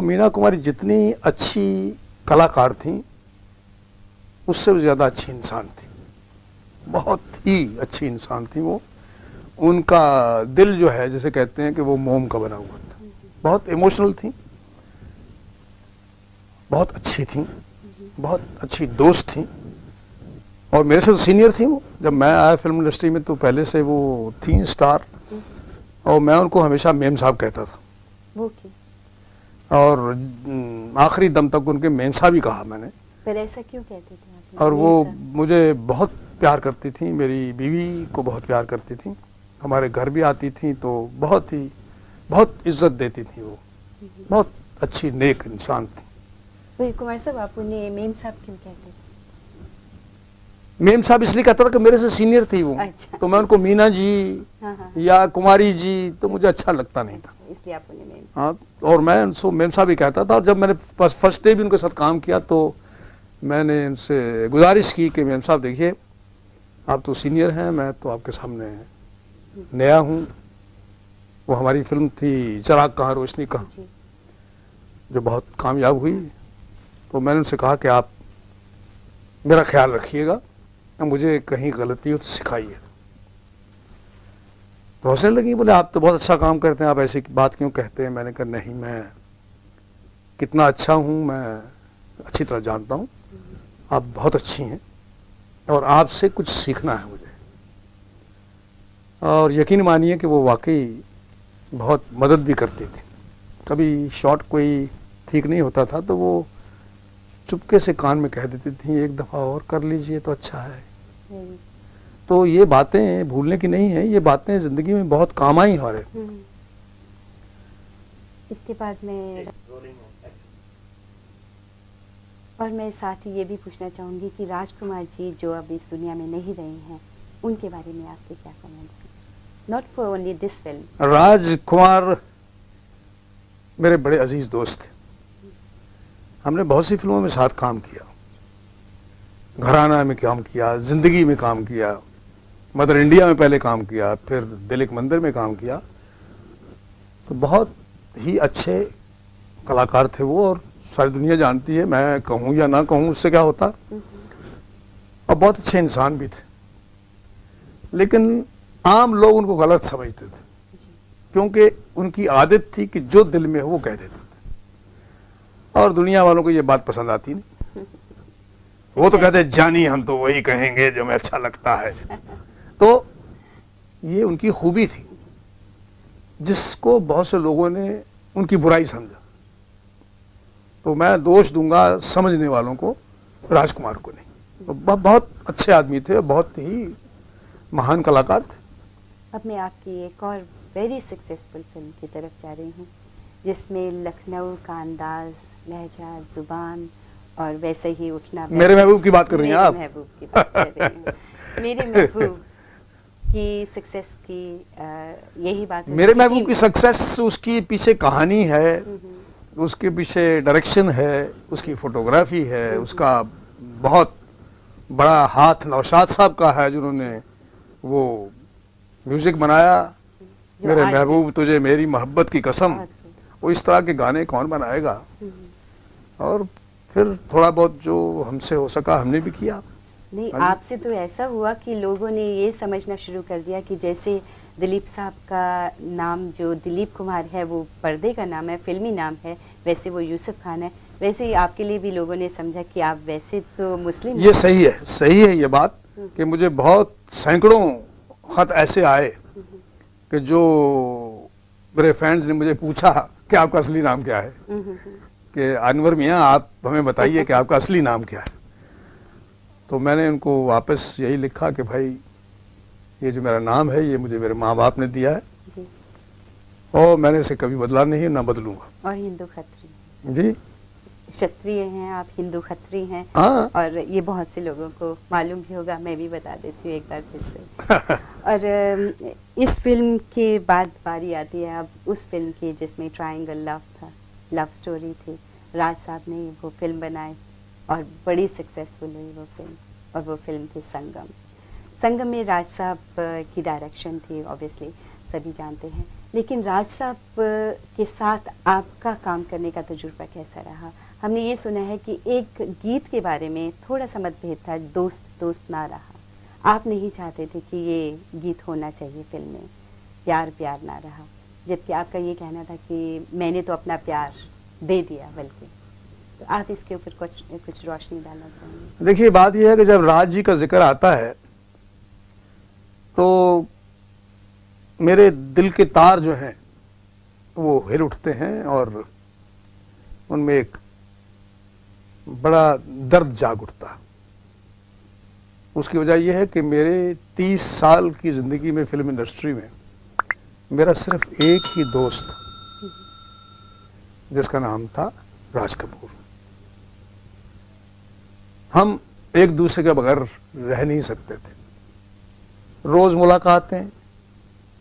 मीना कुमारी जितनी अच्छी कलाकार थी, उससे भी ज़्यादा अच्छी इंसान थी। बहुत ही अच्छी इंसान थी वो। उनका दिल जो है, जैसे कहते हैं कि वो मोम का बना हुआ था। बहुत इमोशनल थी, बहुत अच्छी थी, बहुत अच्छी दोस्त थी। और मेरे से तो सीनियर थी वो। जब मैं आया फ़िल्म इंडस्ट्री में तो पहले से वो थी स्टार और मैं उनको हमेशा मेम साहब कहता था। और हम्म, आखिरी दम तक उनके मेम भी कहा मैंने। फिर ऐसा क्यों कहते थे आप? और वो मुझे बहुत प्यार करती थी मेरी बीवी को बहुत प्यार करती थी। हमारे घर भी आती थी तो बहुत ही बहुत इज़्ज़त देती थी वो। बहुत अच्छी नेक इंसान थी। कुमार साहब आप उन्हें मेम साहब क्यों कहते थे? मेम साहब इसलिए कहता था कि मेरे से सीनियर थी वो। अच्छा। तो मैं उनको मीना जी हाँ हाँ। या कुमारी जी तो मुझे अच्छा लगता नहीं था। इसलिए हाँ और मैं उनसे मेम साहब ही कहता था और जब मैंने फ़र्स्ट डे भी उनके साथ काम किया तो मैंने उनसे गुजारिश की कि मेम साहब देखिए आप तो सीनियर हैं मैं तो आपके सामने नया हूँ। वो हमारी फ़िल्म थी चराग कहाँ रोशनी कहाँ जो बहुत कामयाब हुई। तो मैंने उनसे कहा कि आप मेरा ख्याल रखिएगा। मुझे कहीं गलती हो तो सिखाइए। तो लगी, बोले, आप तो बहुत अच्छा काम करते हैं, आप ऐसी बात क्यों कहते हैं? मैंने कहा, नहीं, मैं कितना अच्छा हूँ, मैं अच्छी तरह जानता हूँ। आप बहुत अच्छी हैं और आपसे कुछ सीखना है मुझे। और यकीन मानिए कि वो वाकई बहुत मदद भी करती थी। कभी शॉट कोई ठीक नहीं होता था तो वो चुपके से कान में कह देती थी एक दफ़ा और कर लीजिए तो अच्छा है। हम्म, तो ये बातें भूलने की नहीं है ये बातें ज़िंदगी में बहुत काम आई हमारे। हम्म। इसके बाद में और मैं साथ ही ये भी पूछना चाहूँगी कि राजकुमार जी जो अब इस दुनिया में नहीं रहे हैं उनके बारे में आपके क्या कमेंट्स हैं? Not for only this film Rajkumar मेरे बड़े अज़ीज़ दोस्त थे। हमने बहुत सी फ़िल्मों में साथ काम किया। घराना में काम किया, ज़िंदगी में काम किया, मदर इंडिया में पहले काम किया, फिर दिलिक मंदिर में काम किया। तो बहुत ही अच्छे कलाकार थे वो और सारी दुनिया जानती है, मैं कहूँ या ना कहूँ, उससे क्या होता? और बहुत अच्छे इंसान भी थे। लेकिन आम लोग उनको गलत समझते थे, क्योंकि उनकी आदत थी कि जो दिल में हो वो कह देते और दुनिया वालों को ये बात पसंद आती नहीं। वो तो कहते जानी हम तो वही कहेंगे जो हमें अच्छा लगता है। तो ये उनकी खूबी थी, जिसको बहुत से लोगों ने उनकी बुराई समझा। तो मैं दोष दूँगा समझने वालों को, राजकुमार को नहीं। तो बहुत अच्छे आदमी थे, बहुत ही महान कलाकार थे। अब मैं आपकी एक और वेरी सक्सेसफुल फ़िल्म की तरफ़ जा रही हूँ, जिसमें लखनऊ का अंदाज लहजा ज़ुबान और वैसे ही उठना मेरे महबूब की बात कर रही हैं मेरे आप? महबूब की बात कर रही हूँ। मेरे महबूब की सक्सेस की अ, यही बात मेरे महबूब की सक्सेस उसकी पीछे कहानी है उसके पीछे डायरेक्शन है उसकी फोटोग्राफी है उसका बहुत बड़ा हाथ नौशाद साहब का है जिन्होंने वो म्यूज़िक बनाया। मेरे महबूब तुझे मेरी मोहब्बत की कसम वो इस तरह के गाने कौन बनाएगा। और फिर थोड़ा बहुत जो हमसे हो सका हमने भी किया। नहीं आपसे तो ऐसा हुआ कि लोगों ने ये समझना शुरू कर दिया कि जैसे दिलीप साहब का नाम जो दिलीप कुमार है वो पर्दे का नाम है फिल्मी नाम है वैसे वो यूसुफ खान है। वैसे ही आपके लिए भी लोगों ने समझा कि आप वैसे तो मुस्लिम ये सही है सही है ये बात कि मुझे बहुत सैकड़ों खत ऐसे आए कि जो मेरे फ्रेंड्स ने मुझे पूछा कि आपका असली नाम क्या है। हम्म, हम्म, हम्म। कि अनवर मियाँ आप हमें बताइए कि आपका असली नाम क्या है? तो मैंने उनको वापस यही लिखा कि भाई ये जो मेरा नाम है ये मुझे मेरे माँ बाप ने दिया है। और मैंने इसे कभी बदला नहीं है ना बदलूँगा। और हिंदू खत्री। जी। क्षत्रिय हैं आप हिंदू खत्री हैं। हाँ। और ये बहुत से लोगों को मालूम भी होगा मैं भी बता देती हूँ एक बार फिर से। और इस फ़िल्म के बाद बारी आती है अब उस फ़िल्म की जिसमें ट्रायंगल लव था। लव स्टोरी थी। राज साहब ने वो फ़िल्म बनाई और बड़ी सक्सेसफुल हुई वो फ़िल्म और वो फ़िल्म थी संगम। संगम में राज साहब की डायरेक्शन थी ऑब्वियसली सभी जानते हैं। लेकिन राज साहब के साथ आपका काम करने का तजुर्बा कैसा रहा? हमने ये सुना है कि एक गीत के बारे में थोड़ा सा मतभेद था, दोस्त दोस्त ना रहा। आप नहीं चाहते थे कि ये गीत होना चाहिए फ़िल्म में। प्यार प्यार ना रहा। जबकि आपका ये कहना था कि मैंने तो अपना प्यार दे दिया बल्कि। तो आप इसके ऊपर कुछ कुछ रोशनी डालना चाहेंगे? देखिए, बात यह है कि जब राज जी का ज़िक्र आता है तो मेरे दिल के तार जो हैं, वो हिल उठते हैं और उनमें एक बड़ा दर्द जाग उठता। उसकी वजह यह है कि मेरे तीस साल की ज़िंदगी में फ़िल्म इंडस्ट्री में मेरा सिर्फ़ एक ही दोस्त, जिसका नाम था राज कपूर। हम एक दूसरे के बगैर रह नहीं सकते थे। रोज मुलाकातें,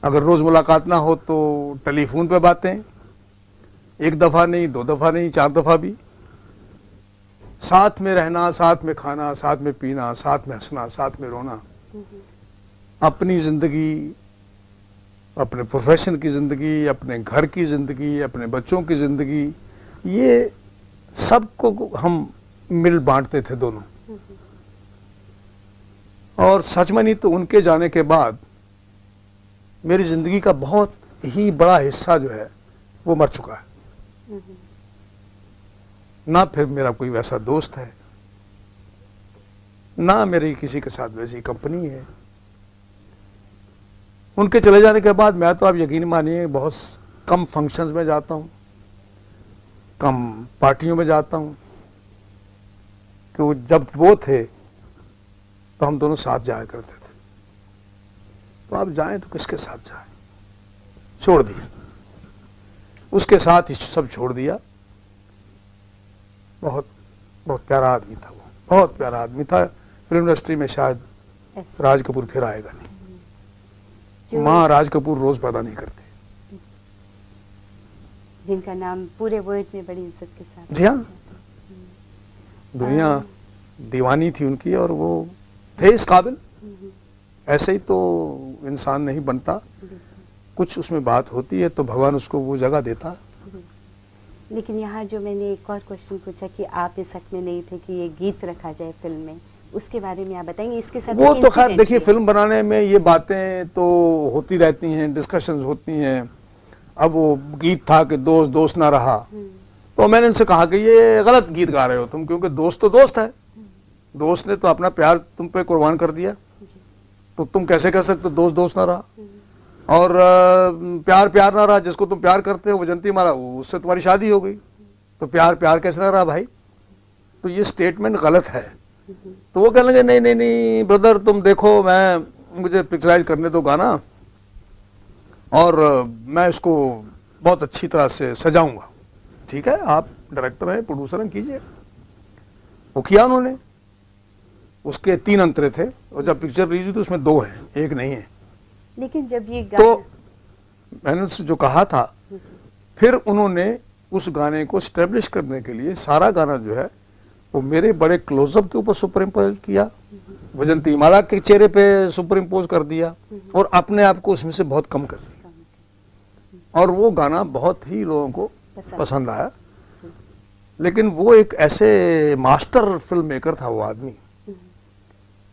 अगर रोज मुलाकात ना हो तो टेलीफोन पे बातें, एक दफ़ा नहीं, दो दफ़ा नहीं, चार दफ़ा भी। साथ में रहना, साथ में खाना, साथ में पीना, साथ में हंसना, साथ में रोना, अपनी ज़िंदगी अपने प्रोफेशन की ज़िंदगी, अपने घर की ज़िंदगी, अपने बच्चों की ज़िंदगी, ये सबको हम मिल बांटते थे दोनों। और सच में नहीं तो उनके जाने के बाद मेरी ज़िंदगी का बहुत ही बड़ा हिस्सा जो है, वो मर चुका है। ना फिर मेरा कोई वैसा दोस्त है, ना मेरी किसी के साथ वैसी कंपनी है। उनके चले जाने के बाद मैं तो आप यकीन मानिए बहुत कम फ़ंक्शंस में जाता हूँ कम पार्टियों में जाता हूँ कि वो जब वो थे तो हम दोनों साथ जाया करते थे। तो आप जाएँ तो किसके साथ जाएँ? छोड़ दिया। उसके साथ ही सब छोड़ दिया। बहुत बहुत प्यारा आदमी था वो। बहुत प्यारा आदमी था। फ़िल्म इंडस्ट्री में शायद राज कपूर फिर आएगा नहीं। माँ राज कपूर रोज पैदा नहीं करती। जिनका नाम पूरे वर्ल्ड में बड़ी इज़्ज़त के साथ जी हाँ। दुनिया दीवानी थी उनकी और वो थे इस काबिल। ऐसे ही तो इंसान नहीं बनता। कुछ उसमें बात होती है तो भगवान उसको वो जगह देता। लेकिन यहाँ जो मैंने एक और क्वेश्चन पूछा कि आप इस हक में नहीं थे कि ये गीत रखा जाए फ़िल्म में? उसके बारे में आप बताएँगे इसके साथ वो तो खैर देखिए फ़िल्म बनाने में ये बातें तो होती रहती हैं डिस्कशंस होती हैं। अब वो गीत था कि दोस्त दोस्त ना रहा। हम्म, तो मैंने उनसे कहा कि ये गलत गीत गा रहे हो तुम क्योंकि दोस्त तो दोस्त है। दोस्त ने तो अपना प्यार तुम पे कुर्बान कर दिया। तो तुम कैसे कह सकते हो दोस्त दोस्त ना रहा? और प्यार प्यार ना रहा जिसको तुम प्यार करते हो वो जनती मारा उससे तुम्हारी शादी हो गई। तो प्यार प्यार कैसे ना रहा भाई? तो ये स्टेटमेंट गलत है। तो वो कहने लगे नहीं नहीं नहीं ब्रदर तुम देखो मैं मुझे पिक्चराइज करने दो गाना और मैं इसको बहुत अच्छी तरह से सजाऊँगा। ठीक है आप डायरेक्टर हैं प्रोड्यूसर हैं कीजिए। वो किया उन्होंने। उसके तीन अंतरे थे और जब पिक्चर रिलीज़ हुई तो उसमें दो हैं एक नहीं है। लेकिन जब ये तो मैंने उससे जो कहा था फिर उन्होंने उस गाने को स्टेब्लिश करने के लिए सारा गाना जो है वो मेरे बड़े क्लोजअप के ऊपर सुपर इम्पोज किया। वजंती माला के चेहरे पे सुपर इम्पोज कर दिया और अपने आप को उसमें से बहुत कम कर दिया। और वो गाना बहुत ही लोगों को पसंद। आया। लेकिन वो एक ऐसे मास्टर फ़िल्म मेकर था वो आदमी।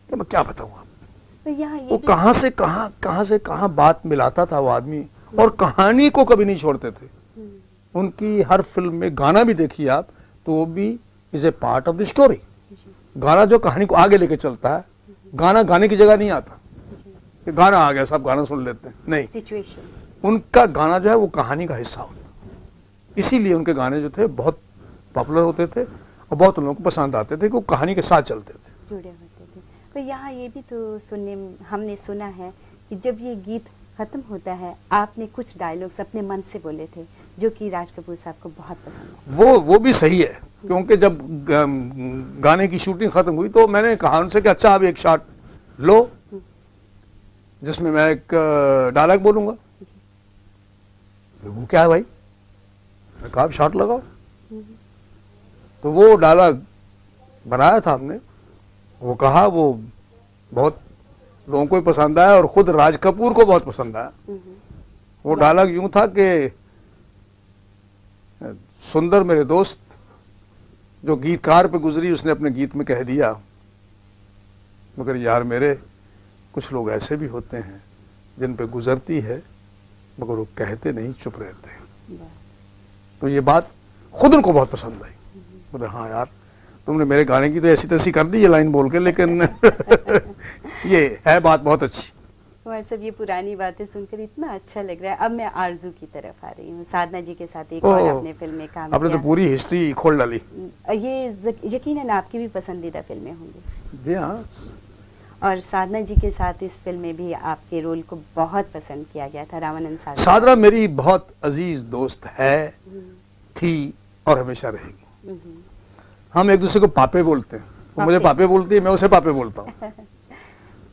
कि मैं क्या बताऊँ आप तो वो कहाँ से कहाँ कहाँ से कहाँ बात मिलाता था वो आदमी और कहानी को कभी नहीं छोड़ते थे। हम्म, उनकी हर फ़िल्म में गाना भी देखिए आप तो वो भी is a part of the story गाना जो कहानी को आगे लेके चलता है गाना गाने की जगह नहीं आता। कि गाना आ गया सब गाना सुन लेते हैं। नहीं। सिचुएशन उनका गाना जो है वो कहानी का हिस्सा होता इसीलिए उनके गाने जो थे बहुत पॉपुलर होते थे और बहुत लोगों को पसंद आते थे कि वो कहानी के साथ चलते थे। जुड़े होते थे। पर यहाँ ये भी तो सुनने हमने सुना है कि जब ये गीत खत्म होता है आपने कुछ डायलॉग्स अपने मन से बोले थे। जो कि राज कपूर साहब को बहुत पसंद है। वो वो भी सही है, क्योंकि जब गाने की शूटिंग खत्म हुई तो मैंने कहा उनसे कि अच्छा अब एक शॉट लो, जिसमें मैं एक डायलॉग बोलूँगा। वो क्या है भाई? मैं कहा शॉट लगाओ। तो वो डायलॉग बनाया था हमने। वो कहा, वो बहुत लोगों को पसंद आया और खुद राज कपूर को बहुत पसंद आया। वो डायलॉग यूँ था कि सुंदर मेरे दोस्त, जो गीतकार पे गुजरी, उसने अपने गीत में कह दिया, मगर यार मेरे, कुछ लोग ऐसे भी होते हैं, जिन पे गुजरती है, मगर वो कहते नहीं, चुप रहते हैं। तो ये बात खुद उनको बहुत पसंद आई। बोले हाँ यार, तुमने मेरे गाने की तो ऐसी तैसी कर दी, ये लाइन बोल के, लेकिन ये है बात बहुत अच्छी। कुमार साहब ये पुरानी बातें सुनकर इतना अच्छा लग रहा है। अब मैं आरज़ू की तरफ़ आ रही हूँ। साधना जी के साथ एक और आपने फ़िल्म में काम आपने तो पूरी हिस्ट्री खोल डाली। ये यकीनन आपकी भी पसंदीदा फ़िल्में होंगी। जी हाँ। और साधना जी के साथ इस फ़िल्म में भी आपके रोल को बहुत पसंद किया गया था रामानंद साधना। सादरा मेरी बहुत अज़ीज़ दोस्त है हम्म, थी और हमेशा रहेगी। हम्म, हम एक दूसरे को पापे बोलते हैं। वो मुझे। पापे बोलती है मैं उसे पापे बोलता हूँ।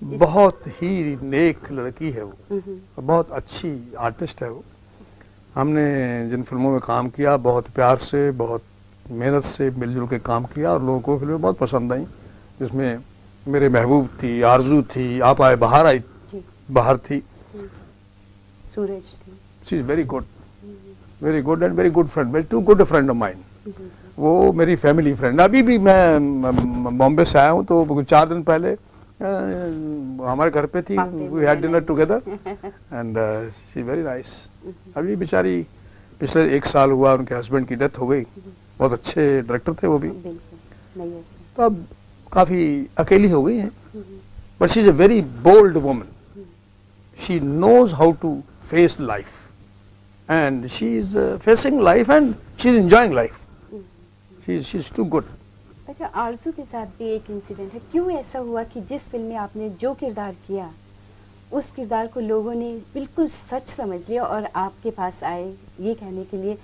बहुत ही नेक लड़की है वो। हम्म, बहुत अच्छी आर्टिस्ट है वो। हमने जिन फ़िल्मों में काम किया बहुत प्यार से बहुत मेहनत से मिलजुल के काम किया और लोगों को फ़िल्में बहुत पसंद आई जिसमें मेरे महबूब थी आरज़ू थी आप आए बाहर आई बाहर थी। सूरज थी। She is very good very good and very good friend very too good friend of mind वो मेरी फैमिली फ्रेंड अभी भी मैं बॉम्बे से आया हूँ तो चार दिन पहले हमारे घर पे थी we had dinner together and she very nice अभी बेचारी पिछले एक साल हुआ उनके हस्बैंड की डेथ हो गई। बहुत अच्छे डायरेक्टर थे वो भी। तो अब काफ़ी अकेली हो गई हैं। But she is a very bold woman she knows how to face life and she is uh, facing life and she is enjoying life. She is, she is too good. अच्छा आरज़ू के साथ भी एक इंसिडेंट है। क्यों ऐसा हुआ कि जिस फ़िल्म में आपने जो किरदार किया, उस किरदार को लोगों ने बिल्कुल सच समझ लिया और आपके पास आए ये कहने के लिए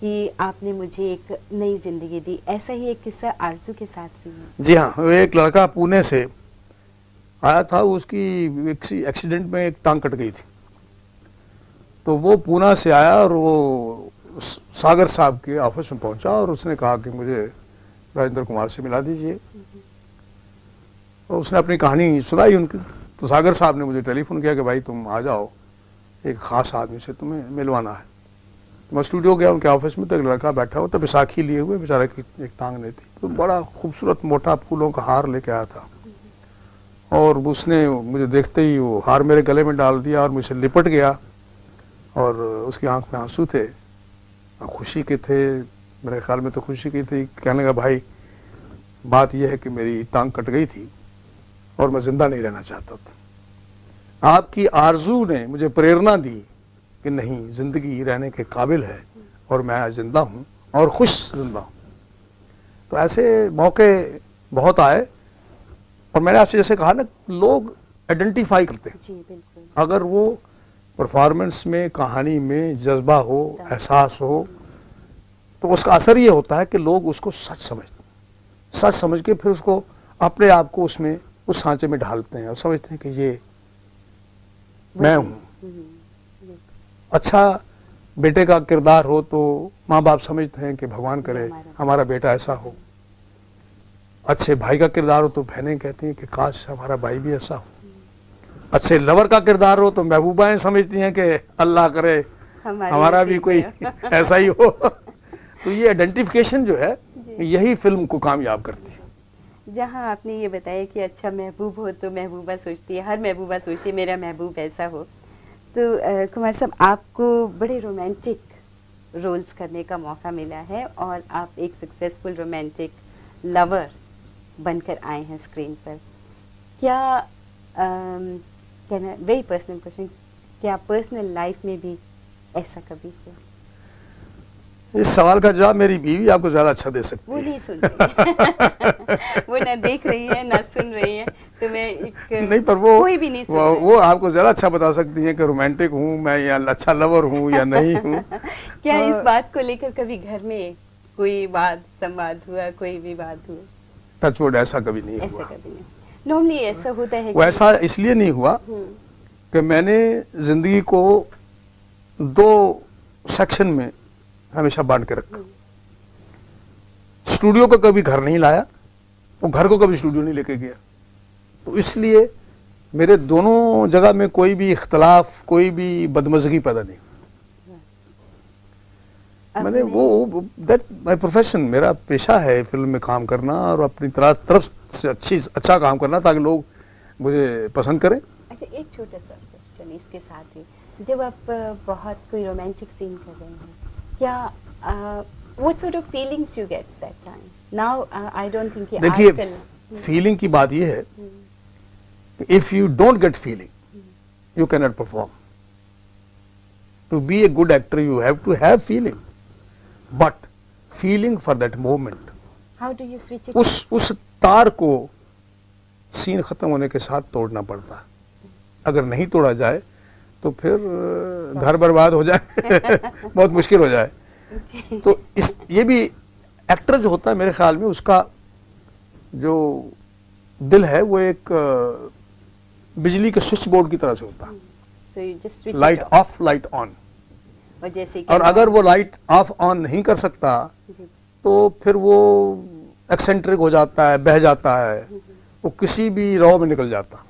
कि आपने मुझे एक नई ज़िंदगी दी। ऐसा ही एक किस्सा आरज़ू के साथ भी है जी हाँ एक लड़का पुणे से आया था, उसकी एक्सीडेंट में एक टांग कट गई थी। तो वो पूना से आया और वो सागर साहब के ऑफ़िस में पहुँचा और उसने कहा कि मुझे राजेंद्र कुमार से मिला दीजिए। और उसने अपनी कहानी सुनाई उनकी। तो सागर साहब ने मुझे टेलीफोन किया कि भाई तुम आ जाओ, एक ख़ास आदमी से तुम्हें मिलवाना है। तो मैं स्टूडियो गया, उनके ऑफ़िस में तो एक लड़का बैठा हुआ तो बैसाखी लिए हुए, बेचारा की एक टांग नहीं थी। तो बड़ा खूबसूरत मोटा फूलों का हार लेके आया था। और उसने मुझे देखते ही वो हार मेरे गले में डाल दिया और मुझसे लिपट गया। और उसकी आँख में आँसू थे। खुशी के थे मेरे ख्याल में तो खुशी की थी। कहने का भाई बात यह है कि मेरी टांग कट गई थी और मैं ज़िंदा नहीं रहना चाहता था। आपकी आरज़ू ने मुझे प्रेरणा दी कि नहीं ज़िंदगी रहने के काबिल है और मैं आज ज़िंदा हूँ और खुश ज़िंदा हूँ। तो ऐसे मौके बहुत आए और मैंने आपसे जैसे कहा ना लोग आइडेंटिफाई करते हैं। जी अगर वो परफॉर्मेंस में कहानी में जज्बा हो। एहसास हो तो उसका असर ये होता है कि लोग उसको सच समझते हैं सच समझ के फिर उसको अपने आप को उसमें उस सांचे में ढालते हैं और समझते हैं कि ये मैं हूँ। अच्छा बेटे का किरदार हो तो माँ बाप समझते हैं कि भगवान करे हमारा बेटा ऐसा हो। अच्छे भाई का किरदार हो तो बहनें कहती हैं कि काश हमारा भाई भी ऐसा हो। अच्छे लवर का किरदार हो तो महबूबाएँ समझती हैं कि अल्लाह करे हमारा भी कोई ऐसा ही हो। तो ये आइडेंटिफिकेशन जो है यही फ़िल्म को कामयाब करती है। जहाँ आपने ये बताया कि अच्छा महबूब हो तो महबूबा सोचती है हर महबूबा सोचती है मेरा महबूब ऐसा हो। तो अ, कुमार साहब आपको बड़े रोमांटिक रोल्स करने का मौका मिला है और आप एक सक्सेसफुल रोमांटिक लवर बनकर आए हैं स्क्रीन पर। क्या कहना वेरी पर्सनल क्वेश्चन क्या पर्सनल लाइफ में भी ऐसा कभी हुआ? इस सवाल का जवाब मेरी बीवी आपको ज़्यादा अच्छा दे सकती वो है। नहीं सुन रही वो ना देख रही है ना सुन रही है तो मैं एक नहीं पर वो कोई भी नहीं सुन वो, वो आपको ज़्यादा अच्छा बता सकती है कि रोमांटिक हूँ मैं या अच्छा लवर हूँ या नहीं हूँ। क्या आ, इस। बात को लेकर कभी घर में कोई बात संवाद हुआ कोई भी विवाद हुआ? टचवुड ऐसा कभी नहीं ऐसा हुआ। नॉर्मली ऐसा होता है वो ऐसा इसलिए नहीं हुआ हम्म, कि मैंने ज़िंदगी को दो सेक्शन में हमेशा बांट के रखा। स्टूडियो को कभी घर नहीं लाया वो घर को कभी स्टूडियो नहीं लेके गया। तो इसलिए मेरे दोनों जगह में कोई भी इख्तलाफ कोई भी बदमजगी पैदा नहीं। मैंने वो दैट माय प्रोफेशन मेरा पेशा है फ़िल्म में काम करना और अपनी तरह तरफ़ से अच्छी अच्छा काम करना ताकि लोग मुझे पसंद करें। अच्छा एक छोटा सा क्वेश्चन इसके साथ ही। जब आप बहुत कोई रोमांटिक सीन कर रहे हैं क्या what sort of feelings you get that time now I don't think कि देखिए आजकल फीलिंग की बात यह है हम्म, if you don't get feeling you cannot perform to be a good actor you have to have feeling but feeling for that moment how do you switch it? उस उस तार को सीन खत्म होने के साथ तोड़ना पड़ता है। अगर नहीं तोड़ा जाए तो फिर घर बर्बाद हो जाए बहुत मुश्किल हो जाए। तो इस ये भी एक्टर जो होता है मेरे ख्याल में उसका जो दिल है वो एक बिजली के स्विच बोर्ड की तरह से होता है। लाइट ऑफ़ लाइट ऑन और जैसे और अगर वो लाइट ऑफ़ ऑन नहीं कर सकता तो फिर वो एक्सेंट्रिक हो जाता है बह जाता है वो किसी भी राह में निकल जाता।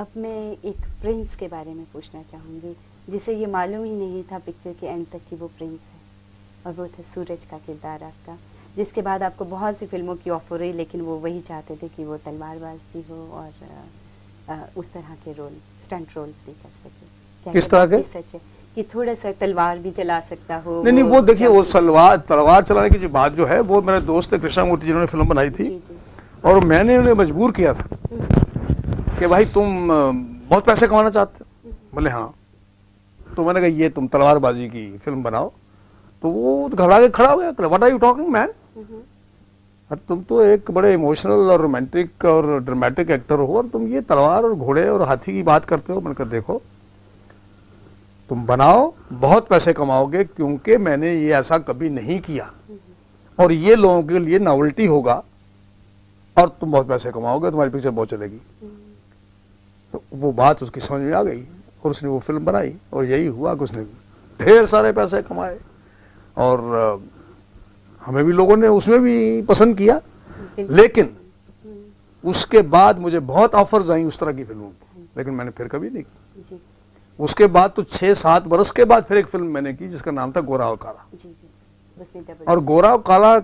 अब मैं एक प्रिंस के बारे में पूछना चाहूँगी। जिसे ये मालूम ही नहीं था पिक्चर के एंड तक कि वो प्रिंस है। और वो था सूरज का किरदार आपका। जिसके बाद आपको बहुत सी फ़िल्मों की ऑफ़र हुई लेकिन वो वही चाहते थे कि वो तलवारबाज भी हो और अ, अ, उस तरह के रोल स्टंट रोल्स भी कर सके। किस तरह के? सच है कि थोड़ा सा तलवार भी चला सकता हो? नहीं नहीं वो देखिए वो सलवार तलवार चलाने की जो बात जो है वो मेरे दोस्त थे कृष्णमूर्ति जिन्होंने फ़िल्म बनाई थी। और मैंने उन्हें मजबूर किया था। कि भाई तुम बहुत पैसे कमाना चाहते हो। बोले हाँ। तो मैंने कहा ये तुम तलवारबाजी की फ़िल्म बनाओ। तो वो घबरा के खड़ा हो गया what are you talking man hmm, अरे तुम तो एक बड़े इमोशनल और रोमांटिक और ड्रामेटिक एक्टर हो और तुम ये तलवार और घोड़े और हाथी की बात करते हो। मैंने कहा देखो तुम बनाओ बहुत पैसे कमाओगे क्योंकि मैंने ये ऐसा कभी नहीं किया। और ये लोगों के लिए नॉवल्टी होगा और तुम बहुत पैसे कमाओगे तुम्हारी पिक्चर बहुत चलेगी। हम्म, तो वो बात उसकी समझ में आ गई और उसने वो फ़िल्म बनाई और यही हुआ कि उसने ढेर सारे पैसे कमाए। और हमें भी लोगों ने उसमें भी पसंद किया। लेकिन हम्म, उसके बाद मुझे बहुत ऑफर्स आई उस तरह की फ़िल्मों की लेकिन मैंने फिर कभी नहीं की। उसके बाद तो छः सात बरस के बाद फिर एक फ़िल्म मैंने की जिसका नाम था गोरा और काला। और गोरा और काला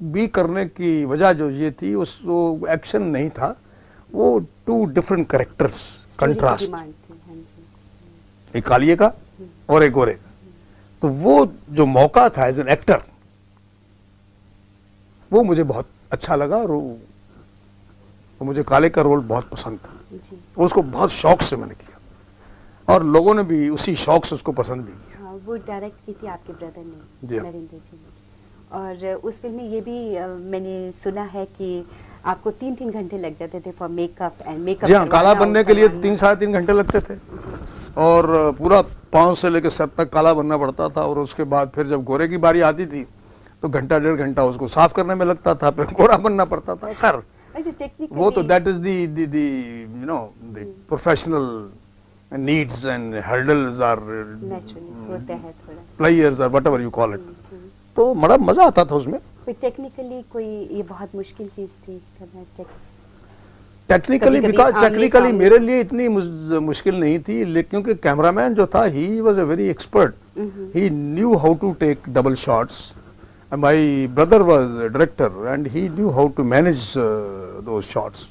भी करने की वजह जो ये थी उस वो एक्शन नहीं था। वो टू डिफरेंट कैरेक्टर्स कंट्रास्ट एक कालिए का और एक गोरे का तो वो जो मौका था एज एन एक्टर वो मुझे बहुत अच्छा लगा और वो, वो मुझे काले का रोल बहुत पसंद था। और उसको बहुत शौक से मैंने किया। और लोगों ने भी उसी शौक से उसको पसंद भी किया। हाँ वो डायरेक्ट की थी आपके ब्रदर ने हाँ। नरेंद्र जी ने। और उस फ़िल्म में ये भी मैंने सुना है कि आपको तीन तीन घंटे लग जाते थे फॉर मेकअप एंड मेकअप जी हाँ काला बनने के लिए तीन साढ़े तीन घंटे लगते थे। और पूरा पाँव से लेकर सर तक काला बनना पड़ता था और उसके बाद फिर जब गोरे की बारी आती थी तो घंटा डेढ़ घंटा उसको साफ़ करने में लगता था फिर गोरा बनना पड़ता था। खैर अच्छा वो तो that is the the the you know the professional needs and hurdles are naturally होता है थोड़ा। Players are whatever you call it. तो बड़ा मज़ा आता था उसमें। कोई टेक्निकली कोई ये बहुत मुश्किल चीज़ थी करना टेक- टेक्निकली बिकॉज़ टेक्निकली मेरे लिए इतनी मुश्किल नहीं थी लेकिन क्योंकि कैमरामैन जो था he was a very expert knew how to take double shots. And my brother was a director and he knew how to manage uh, those shots.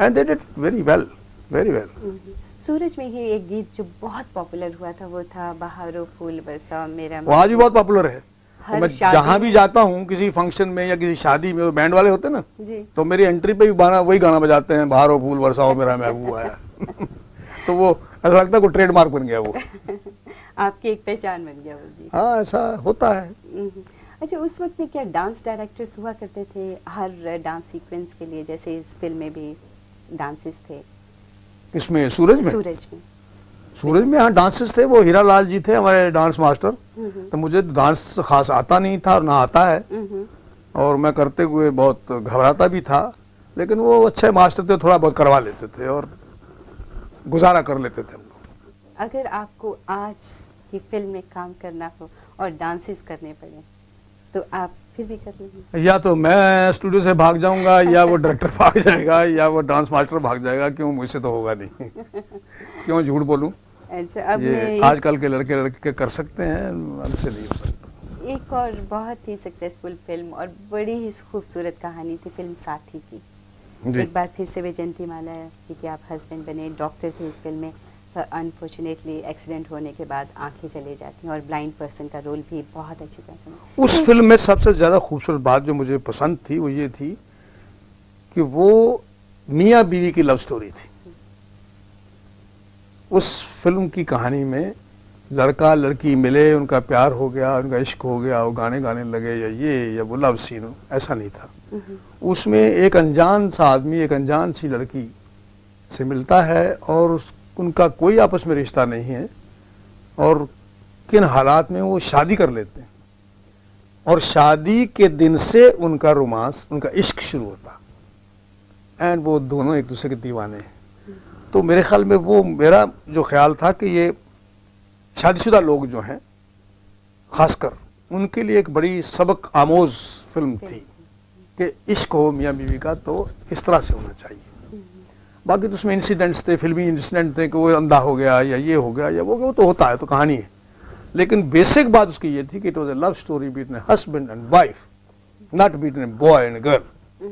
And they did very well, very well. Suraj में ही एक गीत जो बहुत popular हुआ था वो था बहारो फूल बरसा मेरा वो आज भी बहुत पॉपुलर है तो मैं जहाँ भी जाता हूँ किसी फ़ंक्शन में या किसी शादी में बैंड वाले होते ना तो मेरी एंट्री पे भी गाना वही गाना बजाते हैं बाहर हो फूल बरसाओ मेरा महबूब आया। तो वो ऐसा लगता है कोई ट्रेडमार्क बन गया वो। आपकी एक पहचान बन गया वो हाँ ऐसा होता है। हम्म। अच्छा उस वक्त में क्या डांस डायरेक्टर्स हुआ करते थे हर डांस सीक्वेंस के लिए जैसे इस फ़िल्म में भी डांसेस थे? इसमें सूरज में? सूरज में। सूरज में यहाँ डांसेस थे वो हीरा लाल जी थे हमारे डांस मास्टर हम्म, तो मुझे डांस खास आता नहीं था और ना आता है। हम्म, और मैं करते हुए बहुत घबराता भी था लेकिन वो अच्छे मास्टर थे थोड़ा बहुत करवा लेते थे और गुजारा कर लेते थे हम लोग। अगर आपको आज की फ़िल्म में काम करना हो और डांसेस करने पड़े तो आप फिर भी कर लेंगे। या तो मैं स्टूडियो से भाग जाऊँगा या वो डायरेक्टर भाग जाएगा या वो डांस मास्टर भाग जाएगा क्यों मुझसे तो होगा नहीं। क्यों झूठ बोलूँ? अच्छा अब ये आजकल के लड़के लड़के कर सकते हैं? हमसे नहीं हो सकता। एक और बहुत ही सक्सेसफुल फ़िल्म और बड़ी ही खूबसूरत कहानी थी फ़िल्म साथी की। एक बार फिर से वैजंती माला जी के आप हस्बैंड बने डॉक्टर थे इस फ़िल्म में पर अनफॉर्चुनेटली एक्सीडेंट होने के बाद आँखें चले जाती हैं और ब्लाइंड पर्सन का रोल भी बहुत अच्छी तरह उस फ़िल्म में सबसे ज़्यादा खूबसूरत बात जो मुझे पसंद थी वो ये थी कि वो मियाँ बीवी की लव स्टोरी थी। उस फ़िल्म की कहानी में लड़का लड़की मिले उनका प्यार हो गया उनका इश्क हो गया वो गाने गाने लगे या ये या वो लव सीन ऐसा नहीं था। हम्म, उसमें एक अनजान सा आदमी एक अनजान सी लड़की से मिलता है और उस- उनका कोई आपस में रिश्ता नहीं है और किन हालात में वो शादी कर लेते हैं। और शादी के दिन से उनका रोमांस उनका इश्क शुरू होता। एंड वो दोनों एक दूसरे के दीवाने हैं। तो मेरे ख्याल में वो मेरा जो ख्याल था कि ये शादीशुदा लोग जो हैं, खासकर उनके लिए एक बड़ी सबक आमोज फ़िल्म थी कि इश्क हो मियाँ बीवी का तो इस तरह से होना चाहिए। बाकी तो उसमें इंसिडेंट्स थे, फिल्मी इंसिडेंट थे कि वो अंधा हो गया या ये हो गया या वो वो तो होता है तो कहानी है। लेकिन बेसिक बात उसकी ये थी कि it was a love story beaten husband and wife not beaten boy and girl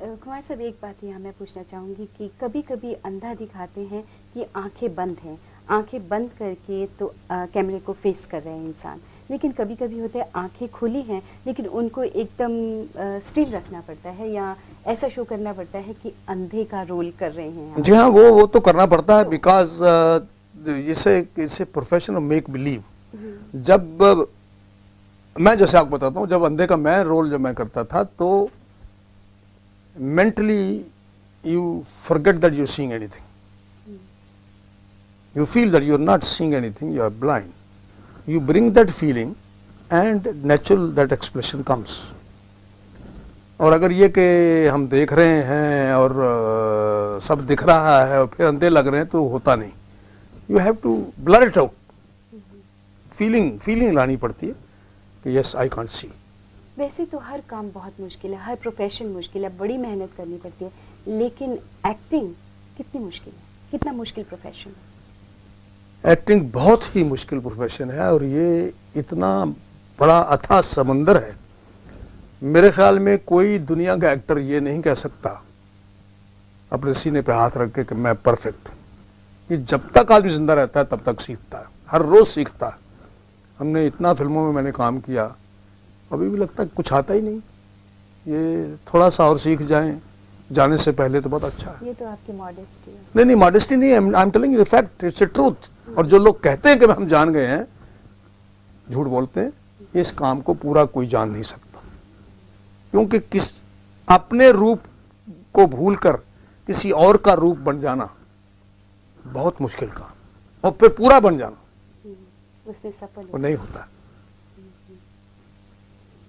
Kumar साहब एक बात यहाँ मैं पूछना चाहूँगी कि कभी कभी अंधा दिखाते हैं कि आँखें बंद हैं। आँखें बंद करके तो कैमरे को फेस कर रहे हैं इंसान। लेकिन कभी कभी होते हैं आँखें खुली हैं लेकिन उनको एकदम स्टिल रखना पड़ता है या ऐसा शो करना पड़ता है कि अंधे का रोल कर रहे हैं जी हाँ वो वो तो करना पड़ता है बिकॉज़ इसे इसे प्रोफेशन मेक बिलीव जब मैं जैसे आपको बताता हूँ जब अंधे का मैं रोल जब मैं करता था तो mentally you forget that you seeing anything you feel that you are not seeing anything you are blind you bring that feeling and natural that expression comes और अगर ये कि हम देख रहे हैं और अ, सब दिख रहा है और फिर अंधे लग रहे हैं तो होता नहीं you have to blur it out feeling feeling लानी पड़ती है कि यस आई कांट सी वैसे तो हर काम बहुत मुश्किल है, हर प्रोफेशन मुश्किल है, बड़ी मेहनत करनी पड़ती है, लेकिन एक्टिंग कितनी मुश्किल है, कितना मुश्किल प्रोफेशन है? एक्टिंग बहुत ही मुश्किल प्रोफेशन है और ये इतना बड़ा अथा समंदर है। मेरे ख्याल में कोई दुनिया का एक्टर ये नहीं कह सकता। अपने सीने पे हाथ रख के कि मैं परफेक्ट ये जब तक आदमी ज़िंदा रहता है, तब तक सीखता है, हर रोज सीखता है। हमने इतना फ़िल्मों में मैंने काम किया अभी भी लगता है कुछ आता ही नहीं। ये थोड़ा सा और सीख जाएँ जाने से पहले तो बहुत अच्छा है। ये तो आपकी मॉडेस्टी है। नहीं नहीं मॉडेस्टी नहीं I am telling you fact it's a truth और जो लोग कहते हैं कि हम जान गए हैं झूठ बोलते हैं इस काम को पूरा कोई जान नहीं सकता। क्योंकि किस अपने रूप को भूलकर किसी और का रूप बन जाना बहुत मुश्किल काम। और फिर पूरा बन जाना। हम्म, सफल वो नहीं होता।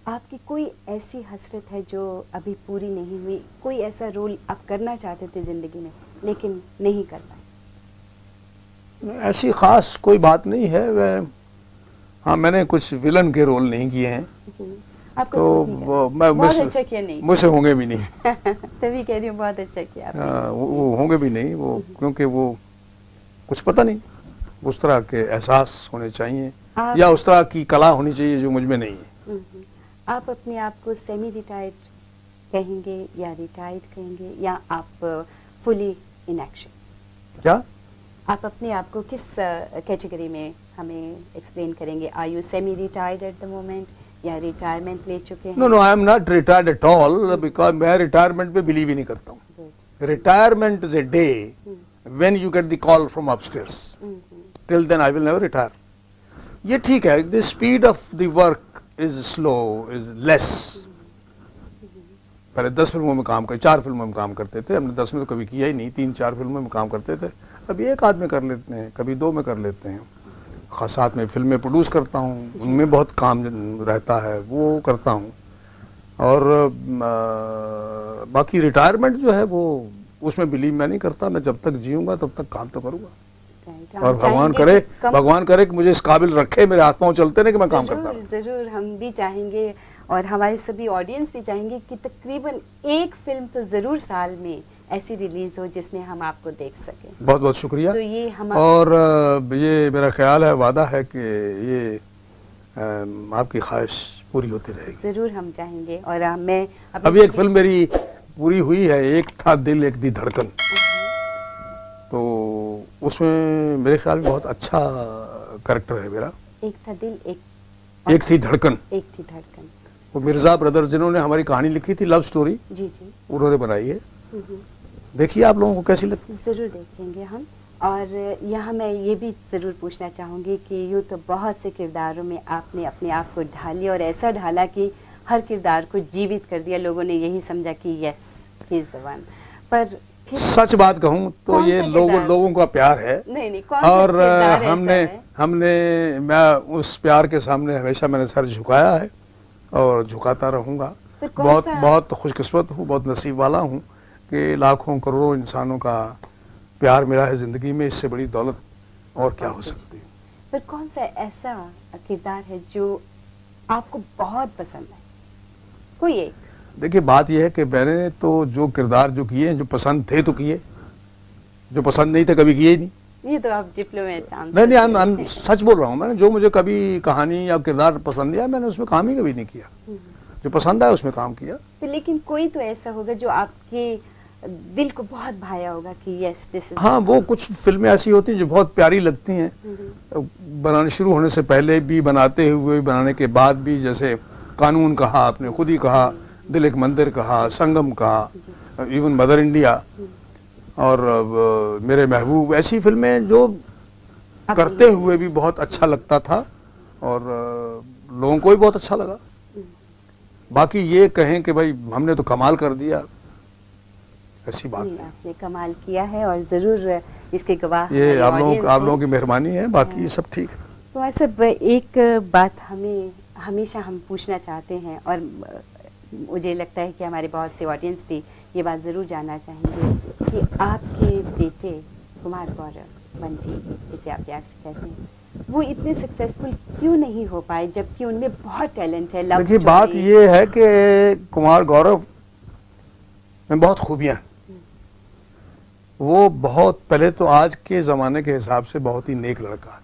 आपकी कोई ऐसी हसरत है जो अभी पूरी नहीं हुई? कोई ऐसा रोल आप करना चाहते थे ज़िंदगी में लेकिन नहीं कर पाए? ऐसी खास कोई बात नहीं है। वह हाँ मैंने कुछ विलन के रोल नहीं किए हैं। हम्म, तो। मैं बहुत मुझसे- अच्छा किया नहीं। मुझसे होंगे भी नहीं। तभी कह रही हूँ बहुत अच्छा किया आपने। हाँ, वो, वो होंगे भी नहीं वो क्योंकि वो कुछ पता नहीं। उस तरह के एहसास होने चाहिए या उस तरह की कला होनी चाहिए जो मुझमें नहीं है। हम्म, आप अपने आप को सेमी रिटायर्ड कहेंगे या रिटायर्ड कहेंगे या आप फुली इन एक्शन क्या? आप अपने आप को किस कैटेगरी में हमें एक्सप्लेन करेंगे? Are you semi retired at the moment या रिटायरमेंट ले चुके हैं? No no I am not retired at all because मैं रिटायरमेंट पे बिलीव ही नहीं करता हूँ। Retirement is a day when you get the call from upstairs till then I will never retire ये ठीक है the speed of the work is slow is less पहले दस फ़िल्मों में काम कर चार फ़िल्मों में काम करते थे हमने दस में तो कभी किया ही नहीं तीन चार फ़िल्मों में काम करते थे। अभी एक आदमी कर लेते हैं कभी दो में कर लेते हैं। खास साथ में फ़िल्में प्रोड्यूस करता हूँ उनमें बहुत काम रहता है वो करता हूँ। और अ, बाकी रिटायरमेंट जो है वो उसमें बिलीव मैं नहीं करता मैं जब तक जीऊँगा तब तक काम तो करूँगा. और भगवान करे भगवान करे कि मुझे इस काबिल रखे मेरे हाथ पाँव चलते नहीं कि मैं काम करता रहूँ। ज़रूर हम भी चाहेंगे और हमारे सभी ऑडियंस भी चाहेंगे कि तकरीबन एक फ़िल्म तो ज़रूर साल में ऐसी रिलीज़ हो जिसमें हम आपको देख सकें। बहुत बहुत शुक्रिया। तो ये हम और ये मेरा ख्याल है वादा है कि ये आपकी ख्वाहिश पूरी होती रहेगी। ज़रूर हम चाहेंगे और मैं अभी एक फ़िल्म मेरी पूरी हुई है एक था दिल एक दी धड़कन। तो उसमें मेरे ख्याल में बहुत अच्छा करेक्टर है मेरा। एक था दिल एक एक थी धड़कन। एक थी धड़कन। वो मिर्ज़ा ब्रदर्स जिन्होंने हमारी कहानी लिखी थी लव स्टोरी जी जी। उन्होंने बनाई है। देखिए आप लोगों को कैसी लगती है? ज़रूर देखेंगे हम। और यहाँ मैं ये भी ज़रूर पूछना चाहूँगी कि यूँ तो बहुत से किरदारों में आपने अपने आप को ढाली और ऐसा ढाला कि हर किरदार को जीवित कर दिया। लोगों ने यही समझा कि yes he is the one पर सच बात कहूँ तो ये लोगों लोगों का प्यार है। नहीं नहीं कौन और हमने? हमने मैं उस प्यार के सामने हमेशा मैंने सर झुकाया है और झुकाता रहूँगा। फिर बहुत बहुत खुशकिस्मत हूँ बहुत नसीब वाला हूँ कि लाखों करोड़ों इंसानों का प्यार मिला है ज़िंदगी में इससे बड़ी दौलत और क्या हो सकती है? फिर कौन सा ऐसा किरदार है जो आपको बहुत पसंद है? कोई एक। देखिए बात यह है कि मैंने तो जो किरदार जो किए हैं जो पसंद थे तो किए जो पसंद नहीं थे कभी किए ही नहीं। ये तो आप डिप्लोमेट नहीं नहीं सच बोल रहा हूँ मैंने जो मुझे कभी कहानी या किरदार पसंद आया मैंने उसमें काम ही कभी नहीं किया। जो पसंद आया उसमें काम किया। तो लेकिन कोई तो ऐसा होगा जो आपके दिल को बहुत भाया होगा कि यस दिस इज़ हाँ वो कुछ फ़िल्में ऐसी होती हैं जो बहुत प्यारी लगती हैं। बनाने शुरू होने से पहले भी बनाते हुए बनाने के बाद भी जैसे कानून कहा आपने खुद ही कहा दिल एक मंदिर कहा संगम कहा इवन मदर इंडिया और मेरे महबूब ऐसी फ़िल्में जो करते हुए भी बहुत अच्छा लगता था और लोगों को भी बहुत अच्छा लगा। बाकी ये कहें कि भाई हमने तो कमाल कर दिया। ऐसी बात नहीं, आपने कमाल किया है और ज़रूर इसके गवाह ये आप लोगों आप लोगों की मेहरबानी है बाकी ये सब ठीक है। कुमार साहब एक बात हमें हमेशा हम पूछना चाहते हैं और मुझे लगता है कि हमारे बहुत से ऑडियंस भी ये बात ज़रूर जानना चाहेंगे कि आपके बेटे कुमार गौरव बंटी जिसे आप प्यार से कहते हैं वो इतने सक्सेसफुल क्यों नहीं हो पाए जबकि उनमें बहुत टैलेंट है लव देखिए बात ये है कि कुमार गौरव में बहुत खूबियाँ वो बहुत पहले तो आज के ज़माने के हिसाब से बहुत ही नेक लड़का है।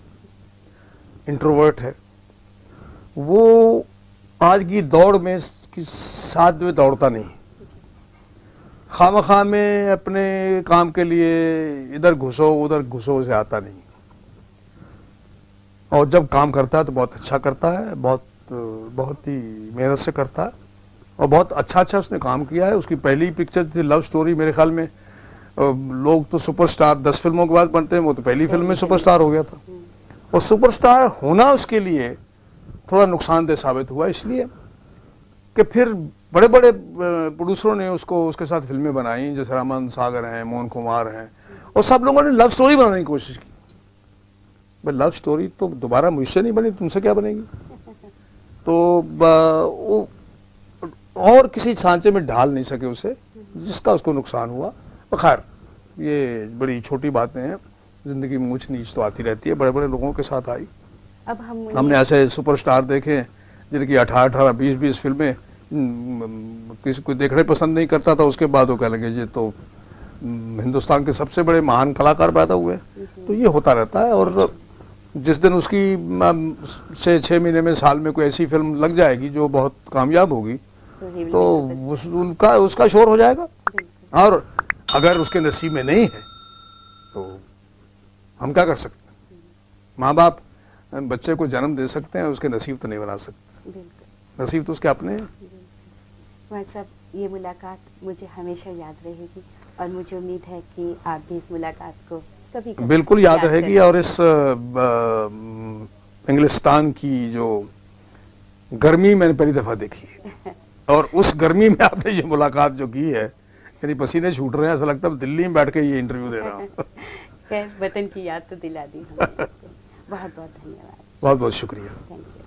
इंट्रोवर्ट है। वो आज की दौड़ में साथ में दौड़ता नहीं। खाम खा में अपने काम के लिए इधर घुसो उधर घुसो से आता नहीं। और जब काम करता है तो बहुत अच्छा करता है बहुत बहुत ही मेहनत से करता है। और बहुत अच्छा अच्छा उसने काम किया है। उसकी पहली पिक्चर थी लव स्टोरी मेरे ख्याल में। लोग तो सुपरस्टार दस फ़िल्मों के बाद बनते हैं वो तो पहली फ़िल्म में सुपरस्टार हो गया था। और सुपरस्टार होना उसके लिए थोड़ा नुकसानदेह साबित हुआ इसलिए कि फिर बड़े बड़े प्रोड्यूसरों ने उसको, उसके साथ फ़िल्में बनाई, जैसे रामान सागर हैं, मोहन कुमार हैं, और सब लोगों ने लव स्टोरी बनाने की कोशिश की। भाई लव स्टोरी तो दोबारा मुझसे नहीं बनी, तुमसे क्या बनेगी? तो वो, और किसी सांचे में ढाल नहीं सके उसे, जिसका उसको नुकसान हुआ। खैर, ये बड़ी छोटी बातें हैं, ज़िंदगी में ऊंच नीच तो आती रहती है बड़े बड़े लोगों के साथ आई। अब हम हमने ऐसे सुपरस्टार देखे हैं जिनकी अठारह अठारह बीस बीस फ़िल्में किसी को देखने पसंद नहीं करता था उसके बाद वो कह लगे ये तो हिंदुस्तान के सबसे बड़े महान कलाकार पैदा हुए तो ये होता रहता है और जिस दिन उसकी से छः महीने में साल में कोई ऐसी फ़िल्म लग जाएगी जो बहुत कामयाब होगी तो तो. उस, उनका उसका शोर हो जाएगा। और अगर उसके नसीब में नहीं है तो हम क्या कर सकते हैं? माँ बाप बच्चे को जन्म दे सकते हैं उसके नसीब तो नहीं बना सकते। नसीब तो उसके अपने हैं। साहब ये मुलाकात मुझे हमेशा याद रहेगी और मुझे उम्मीद है कि आप भी इस मुलाकात को कभी बिल्कुल याद याद रहेगी और इस इंग्लिस्तान की जो गर्मी मैंने पहली दफ़ा देखी है। और उस गर्मी में आपने ये मुलाकात जो की है यानी पसीने छूट रहे हैं ऐसा लगता है दिल्ली में बैठ के ये इंटरव्यू दे रहा हूँ। वतन की याद तो दिला दी बहुत बहुत धन्यवाद बहुत बहुत शुक्रिया